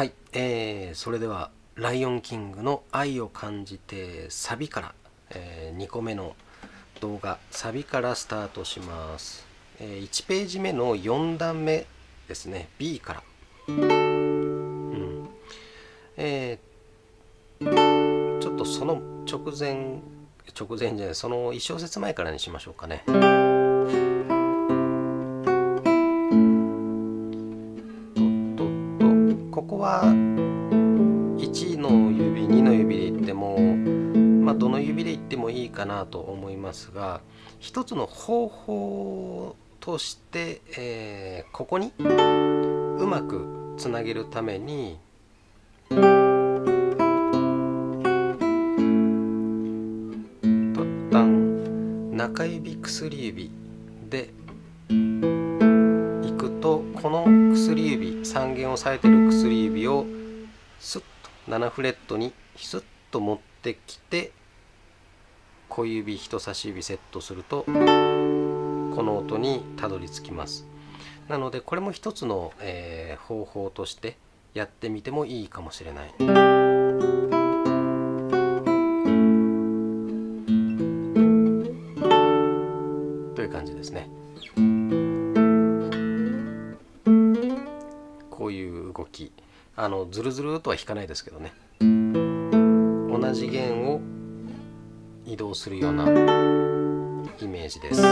はい、えー、それでは「ライオンキング」の愛を感じてサビから、えー、2個目の動画サビからスタートします、えー1ページ目の4段目ですね。B から、うん。えーちょっとその直前直前じゃないその1小節前からにしましょうかね。1の指2の指で言ってもまあどの指で言ってもいいかなと思いますが一つの方法として、えーここにうまくつなげるためにとったん中指薬指でいくとこの薬指3弦押さえてる薬指をスッと7フレットにスッと持ってきて小指人差し指セットするとこの音にたどり着きます。なのでこれも一つの、えー方法としてやってみてもいいかもしれない。あのズルズルとは弾かないですけどね。同じ弦を移動するようなイメージです。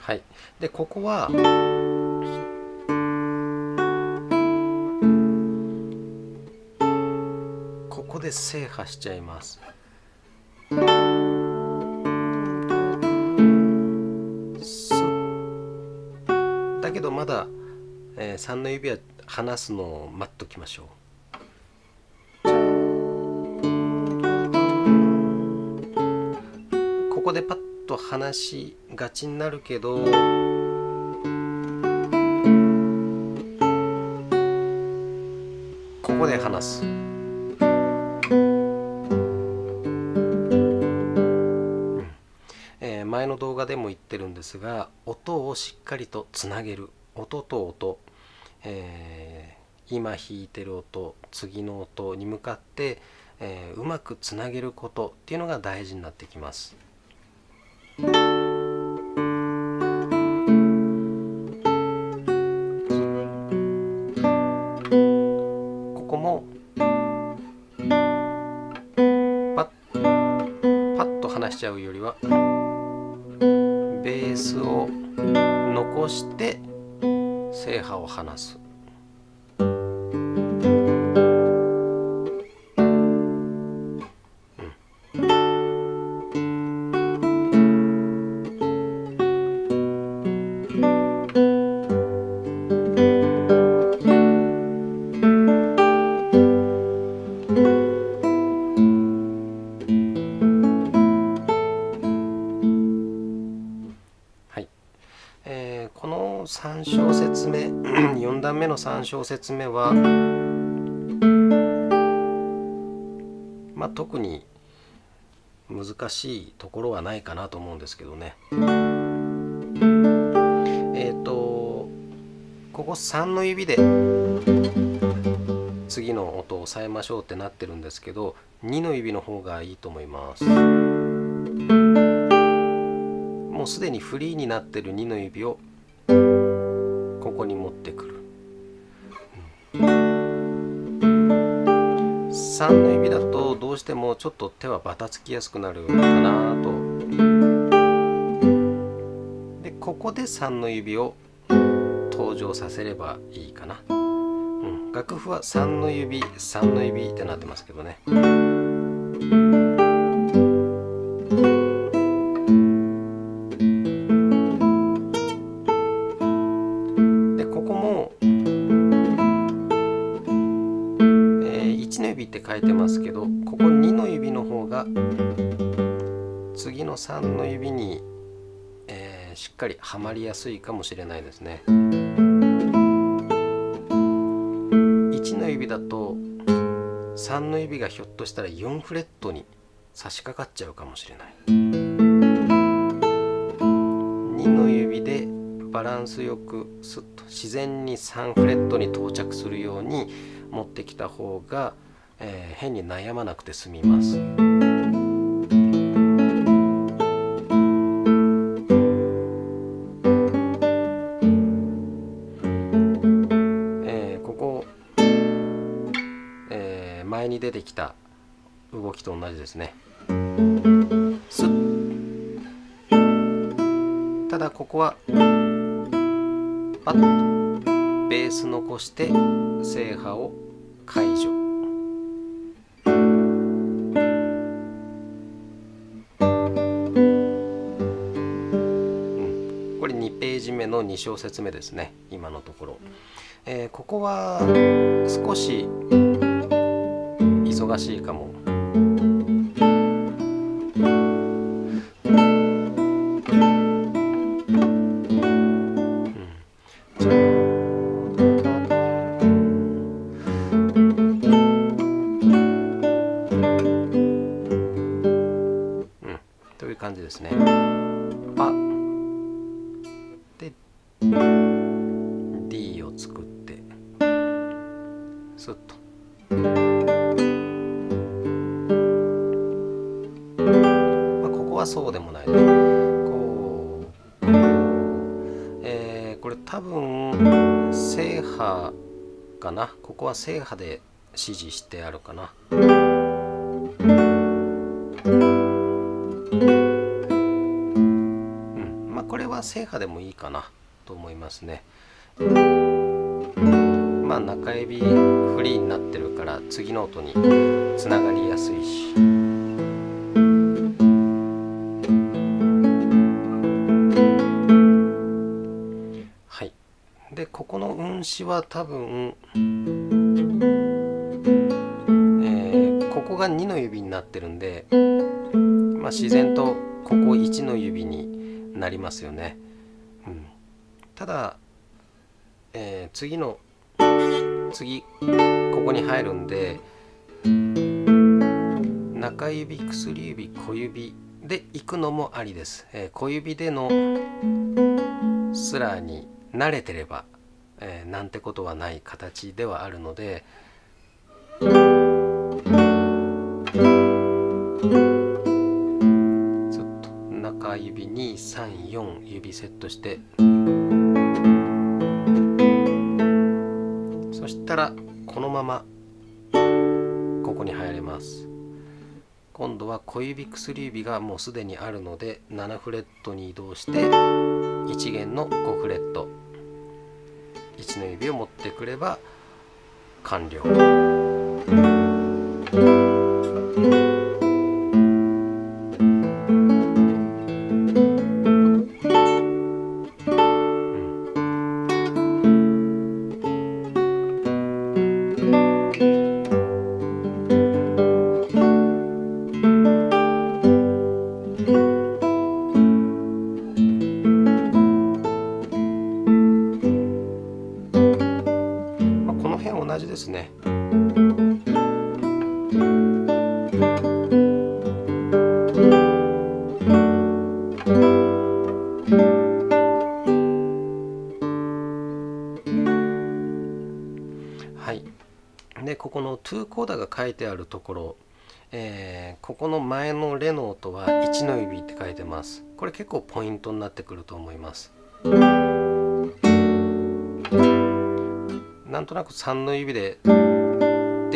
はい。でここは制覇しちゃいます。だけどまだ、え3の指は離すのを待っときましょう。ここでパッと離しがちになるけどここで離す。画でも言ってるんですが音をしっかりとつなげる音と音、えー今弾いてる音次の音に向かって、えーうまくつなげることっていうのが大事になってきます。話す。段目の3小節目はまあ特に難しいところはないかなと思うんですけどね。えっ、とここ3の指で次の音を押さえましょうってなってるんですけど2の指の方がいいと思います。もうすでにフリーになってる2の指をここに持ってくる、3の指だとどうしてもちょっと手はバタつきやすくなるかなと。でここで3の指を登場させればいいかな、うん、楽譜は3の指3の指ってなってますけどね。って書いてますけどここ2の指の方が次の3の指に、えーしっかりはまりやすいかもしれないですね。1の指だと3の指がひょっとしたら4フレットに差し掛かっちゃうかもしれない2の指でバランスよくスッと自然に3フレットに到着するように持ってきた方が、えー、変に悩まなくて済みます。前に出てきた動きと同じですねスッただここはパッとベース残して制覇を解除れ2ページ目の2小節目ですね今のところ、えー、ここは少し忙しいかも。はそうでもない。ねこう、えー、これ多分正波かな。ここは正波で指示してあるかな。うん。まあこれは正波でもいいかな。と思いますね。まあ中指フリーになってるから次の音につながりやすいし。この運指は多分、えー、ここが2の指になってるんで、まあ、自然とここ1の指になりますよね。うん、ただ、えー、次の次ここに入るんで中指薬指小指で行くのもありです。えー、小指でのスラーに慣れてれば、えー、なんてことはない形ではあるので。ずっと中指に34指セットして。そしたらこのままここに入れます。今度は小指薬指がもうすでにあるので7フレットに移動して1弦の5フレット。1の指を持ってくれば完了。2コーダが書いてあるところ、えー、ここの前のレの音は1の指って書いてます。これ結構ポイントになってくると思います。なんとなく3の指でって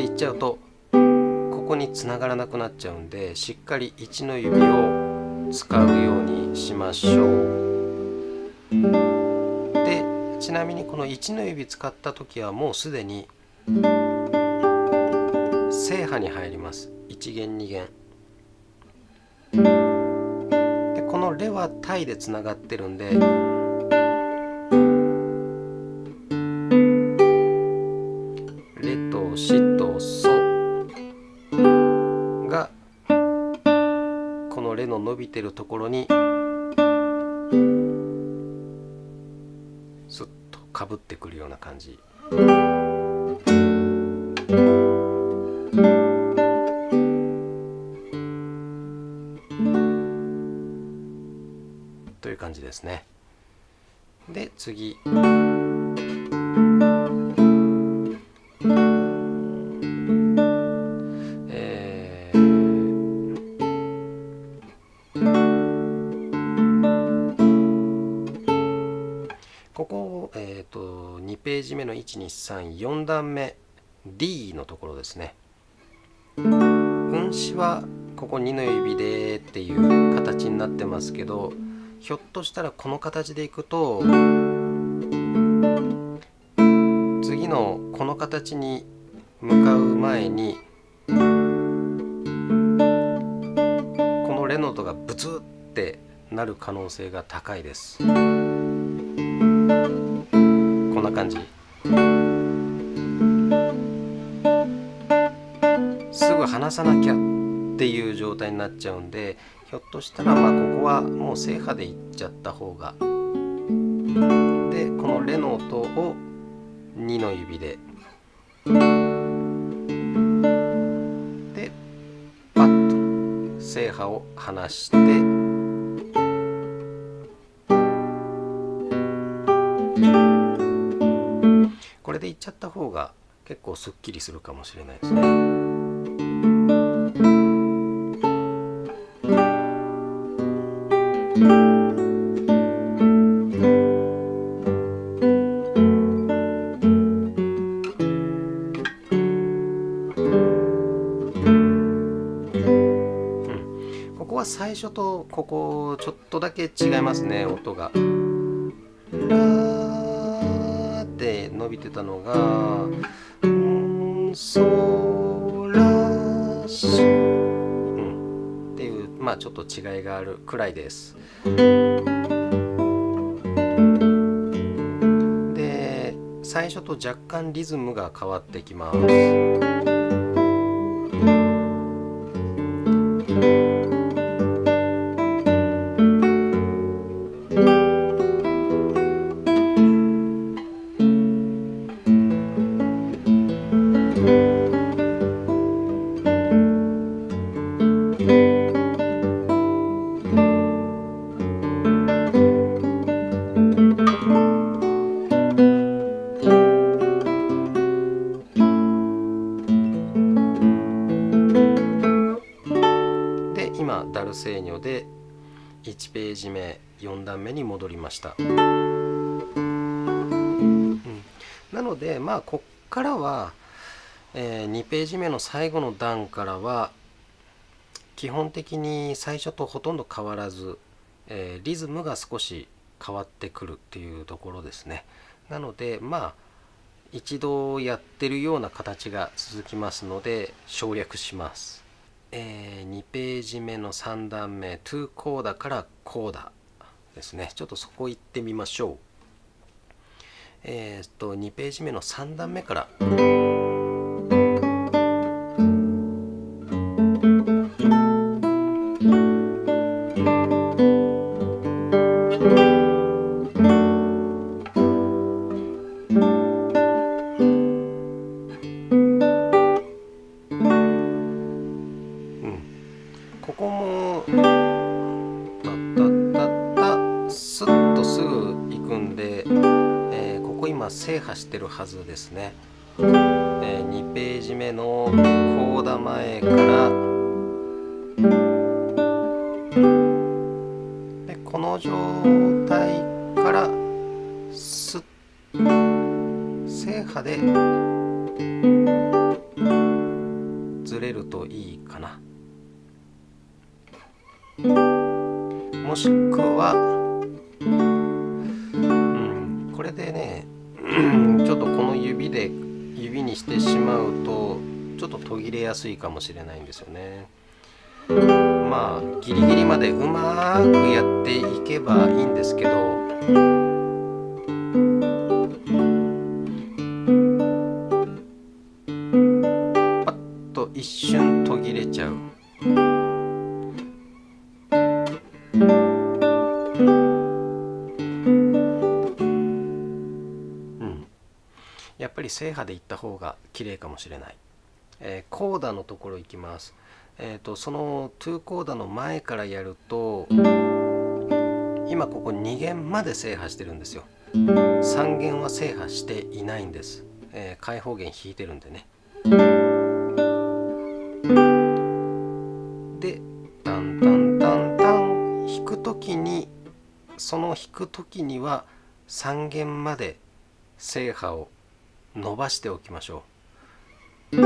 言っちゃうとここにつながらなくなっちゃうんでしっかり1の指を使うようにしましょう。でちなみにこの1の指使った時はもうすでに正波に入ります1弦2弦でこのレはタイでつながってるんでレとシとソ。が。この伸びてるところにスッとかぶってくるような感じ。という感じですね。で次。えここ、えー、と2ページ目の1234段目。D のところですね。運指はここ2の指でっていう形になってますけどひょっとしたらこの形でいくと次のこの形に向かう前にこのレの音がブツってなる可能性が高いです。こんな感じ。すぐ離さなきゃ。っていう状態になっちゃうんでひょっとしたらまあここはもう正波でいっちゃった方が。でこのレの音を2の指で。でパッと正波を離して。これでいっちゃった方が結構すっきりするかもしれないですね。初とここちょっとだけ違いますね音が。ラーって伸びてたのがんソラシうんっていうまあちょっと違いがあるくらいです。で最初と若干リズムが変わってきます。ルセーニョで1ページ目4段目に戻りました、うん、なのでまあこっからは、えー2ページ目の最後の段からは基本的に最初とほとんど変わらず、えーリズムが少し変わってくるっていうところですね。なのでまあ一度やってるような形が続きますので省略します。えー2ページ目の3段目トゥーコーダからコーダですね。ちょっとそこ行ってみましょう。えーっと2ページ目の3段目から。ずれるといいかな。もしくは、うん、これでねちょっとこの指で指にしてしまうとちょっと途切れやすいかもしれないんですよね。まあギリギリまでうまくやっていけばいいんですけどり正波で行った方が綺麗かもしれない、えーコーダのところ行きます。えー、とその2コーダの前からやると今ここ2弦まで制覇してるんですよ。3弦は制覇していないんです、えー、開放弦弾いてるんでね。でタンタンタンタン弾く時にその弾く時には3弦まで制覇を伸ばしておきましょう。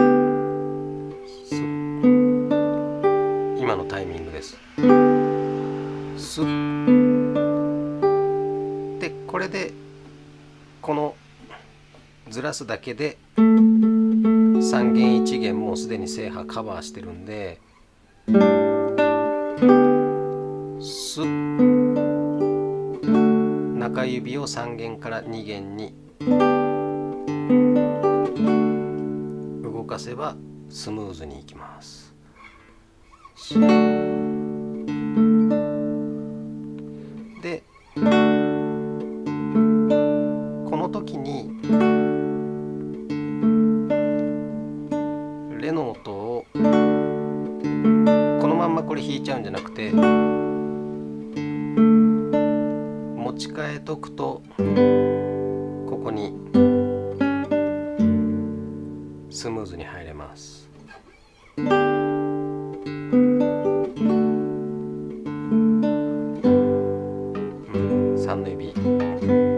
今のタイミングです。スでこれでこのずらすだけで3弦1弦もうすでに制覇カバーしてるんでス中指を3弦から2弦に。動かせばスムーズにいきます。最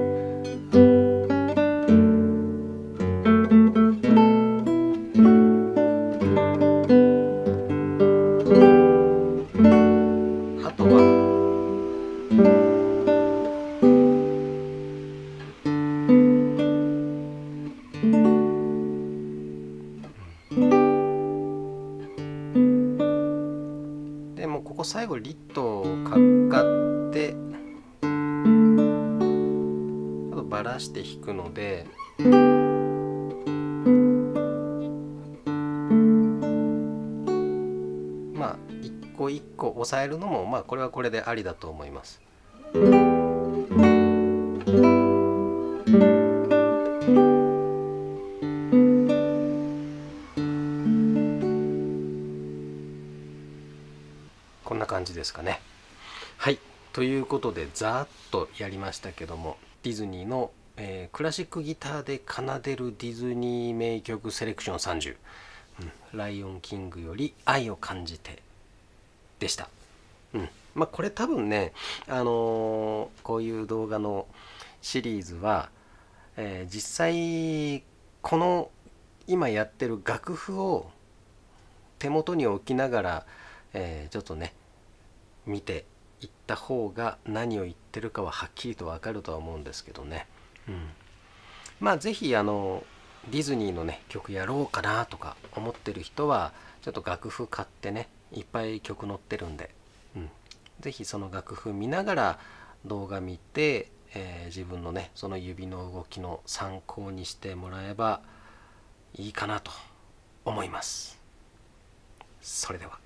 一個押さえるのもまあこれはこれでありだと思います。こんな感じですかね。はいということでざーっとやりましたけどもディズニーの、えー、クラシックギターで奏でるディズニー名曲セレクション30「うん、ライオンキングより愛を感じて」でした。うん。まあ、これ多分ね、あのー、こういう動画のシリーズは、えー、実際この今やってる楽譜を手元に置きながら、えー、ちょっとね見ていった方が何を言ってるかははっきりと分かるとは思うんですけどね、うん、まあ是非あのディズニーのね曲やろうかなとか思ってる人はちょっと楽譜買ってねいっぱい曲載ってるんで、うん、是非その楽譜見ながら動画見て、えー、自分のねその指の動きの参考にしてもらえばいいかなと思います。それでは。